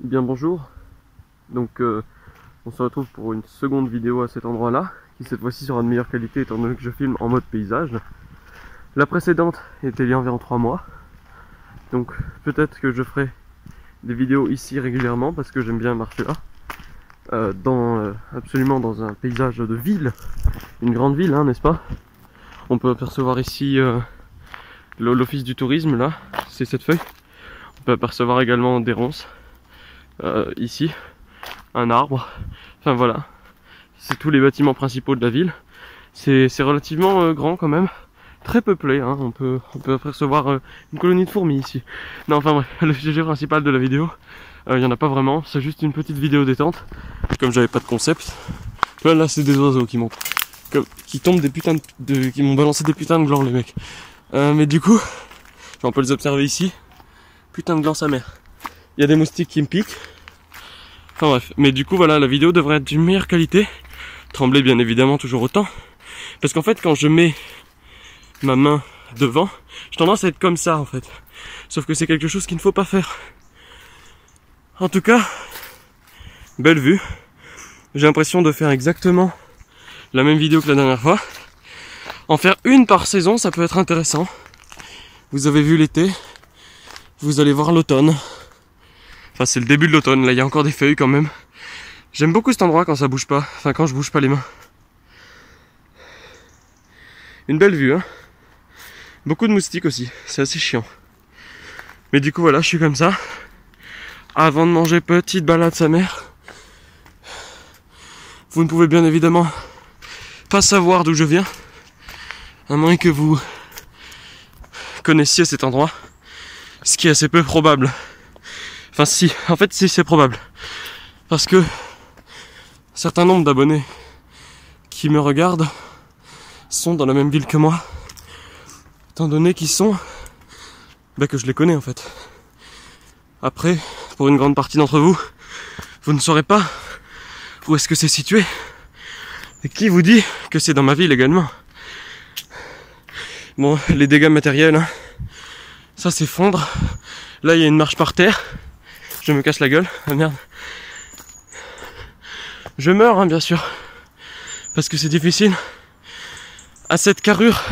Bien bonjour, donc euh, on se retrouve pour une seconde vidéo à cet endroit là, qui cette fois-ci sera de meilleure qualité étant donné que je filme en mode paysage. La précédente était a environ 3 mois, donc peut-être que je ferai des vidéos ici régulièrement parce que j'aime bien marcher là. Euh, euh, absolument dans un paysage de ville, une grande ville, hein, n'est-ce pas? On peut apercevoir ici euh, l'office du tourisme, là, c'est cette feuille. On peut apercevoir également des ronces, euh, ici, un arbre, enfin voilà. C'est tous les bâtiments principaux de la ville. C'est relativement euh, grand quand même, très peuplé, hein. on, peut, on peut apercevoir euh, une colonie de fourmis ici. Non, enfin bref, le sujet principal de la vidéo, il n'y en a pas vraiment, c'est juste une petite vidéo détente comme j'avais pas de concept. Là, là c'est des oiseaux qui montent. Qui tombent des putains de, qui m'ont balancé des putains de glands les mecs. Euh, mais du coup, on peut les observer ici. Putain de glands sa mère. Il y a des moustiques qui me piquent. Enfin bref. Mais du coup voilà, la vidéo devrait être d'une meilleure qualité. Trembler bien évidemment toujours autant. Parce qu'en fait quand je mets ma main devant, j'ai tendance à être comme ça en fait. Sauf que c'est quelque chose qu'il ne faut pas faire. En tout cas, belle vue. J'ai l'impression de faire exactement la même vidéo que la dernière fois. En faire une par saison, ça peut être intéressant. Vous avez vu l'été, vous allez voir l'automne. Enfin, c'est le début de l'automne, là il y a encore des feuilles quand même. J'aime beaucoup cet endroit quand ça bouge pas, enfin quand je bouge pas les mains. Une belle vue, hein. Beaucoup de moustiques aussi, c'est assez chiant. Mais du coup voilà, je suis comme ça. Avant de manger, petite balade sa mère. Vous ne pouvez bien évidemment pas savoir d'où je viens, à moins que vous connaissiez cet endroit, ce qui est assez peu probable. Enfin si, en fait si c'est probable. Parce que un certain nombre d'abonnés qui me regardent sont dans la même ville que moi, étant donné qu'ils sont, bah que je les connais en fait. Après, pour une grande partie d'entre vous, vous ne saurez pas où est-ce que c'est situé Et qui vous dit que c'est dans ma ville également? Bon, les dégâts matériels, hein. ça s'effondre. Là, il y a une marche par terre. Je me casse la gueule. Ah merde. Je meurs, hein, bien sûr. Parce que c'est difficile. À cette carrure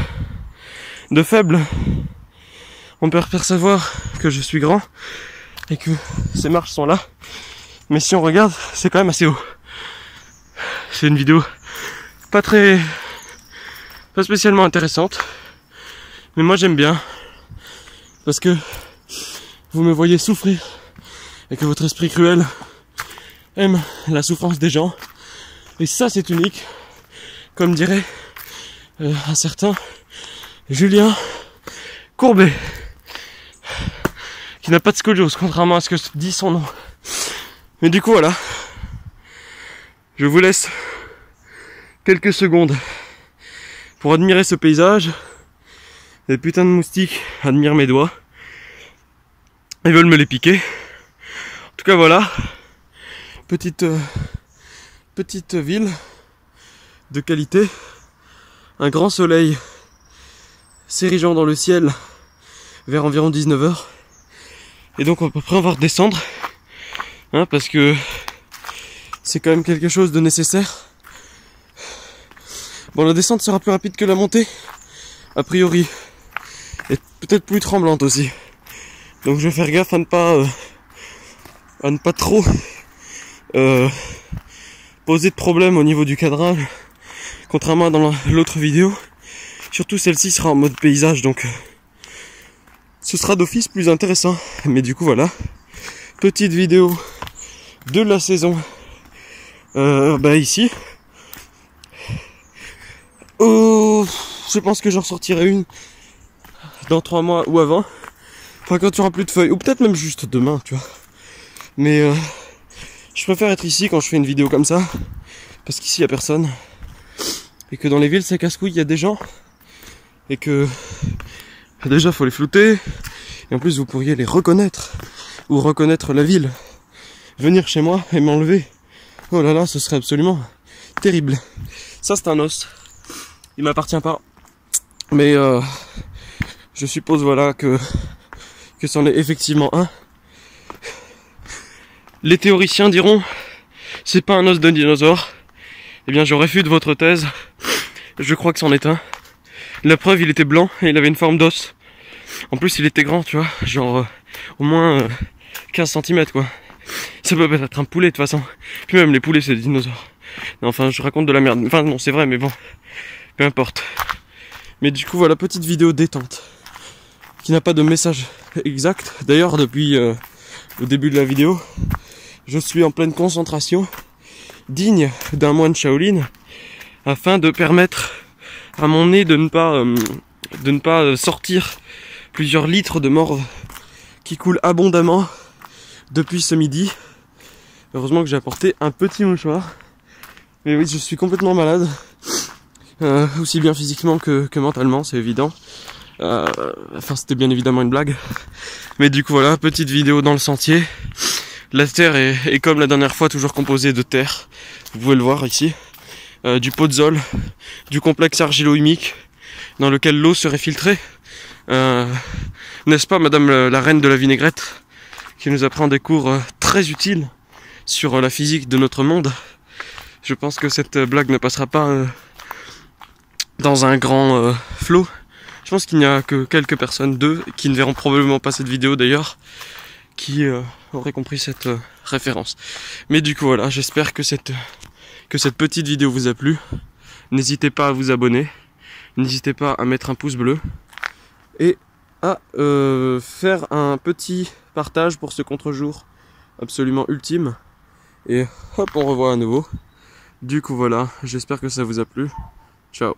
de faible, on peut percevoir que je suis grand et que ces marches sont là. Mais si on regarde, c'est quand même assez haut c'est une vidéo pas très pas spécialement intéressante mais moi j'aime bien parce que vous me voyez souffrir et que votre esprit cruel aime la souffrance des gens et ça c'est unique comme dirait euh, un certain Julien Courbet qui n'a pas de scoliose contrairement à ce que dit son nom mais du coup voilà je vous laisse quelques secondes pour admirer ce paysage. Les putains de moustiques admirent mes doigts. Ils veulent me les piquer. Tout cas voilà. Petite euh, petite ville de qualité. Un grand soleil s'érigeant dans le ciel vers environ 19h. Et donc on peut près on va redescendre. Hein, parce que c'est quand même quelque chose de nécessaire. Bon, la descente sera plus rapide que la montée, a priori, et peut-être plus tremblante aussi. Donc je vais faire gaffe à ne pas, euh, à ne pas trop euh, poser de problème au niveau du cadrage, contrairement à dans l'autre vidéo. Surtout celle-ci sera en mode paysage, donc ce sera d'office plus intéressant. Mais du coup voilà, petite vidéo de la saison euh, bah ici. Oh, je pense que j'en sortirai une dans trois mois ou avant. Enfin, quand tu auras plus de feuilles, ou peut-être même juste demain, tu vois. Mais euh, je préfère être ici quand je fais une vidéo comme ça, parce qu'ici il y a personne, et que dans les villes c'est casse-couille, il y a des gens, et que déjà faut les flouter, et en plus vous pourriez les reconnaître ou reconnaître la ville, venir chez moi et m'enlever Oh là là, ce serait absolument terrible. Ça, c'est un os. Il m'appartient pas. Mais euh, je suppose voilà que que c'en est effectivement un. Les théoriciens diront c'est pas un os de dinosaure. Eh bien, je réfute votre thèse. Je crois que c'en est un. La preuve, il était blanc et il avait une forme d'os. En plus, il était grand, tu vois, genre euh, au moins euh, 15 cm quoi. Ça peut être un poulet de toute façon. Puis même les poulets, c'est des dinosaures. Enfin, je raconte de la merde. Enfin, non, c'est vrai, mais bon, peu importe. Mais du coup, voilà, petite vidéo détente qui n'a pas de message exact. D'ailleurs, depuis euh, le début de la vidéo, je suis en pleine concentration, digne d'un moine Shaolin, afin de permettre à mon nez de ne pas, euh, de ne pas sortir plusieurs litres de morve qui coulent abondamment depuis ce midi. Heureusement que j'ai apporté un petit mouchoir. Mais oui, je suis complètement malade. Euh, aussi bien physiquement que, que mentalement, c'est évident. Euh, enfin, c'était bien évidemment une blague. Mais du coup, voilà, petite vidéo dans le sentier. La terre est, comme la dernière fois, toujours composée de terre. Vous pouvez le voir ici. Euh, du podzol, du complexe argilo-humique, dans lequel l'eau serait filtrée. Euh, N'est-ce pas, madame la, reine de la vinaigrette, qui nous apprend des cours euh, très utiles sur euh, la physique de notre monde? Je pense que cette blague ne passera pas dans un grand flot. Je pense qu'il n'y a que quelques personnes, deux, qui ne verront probablement pas cette vidéo d'ailleurs, qui euh, auraient compris cette euh, référence. Mais du coup voilà, j'espère que cette, que cette petite vidéo vous a plu. N'hésitez pas à vous abonner, n'hésitez pas à mettre un pouce bleu et à euh, faire un petit partage pour ce contre-jour absolument ultime. Et hop, on revoit à nouveau. Du coup voilà, j'espère que ça vous a plu. Ciao.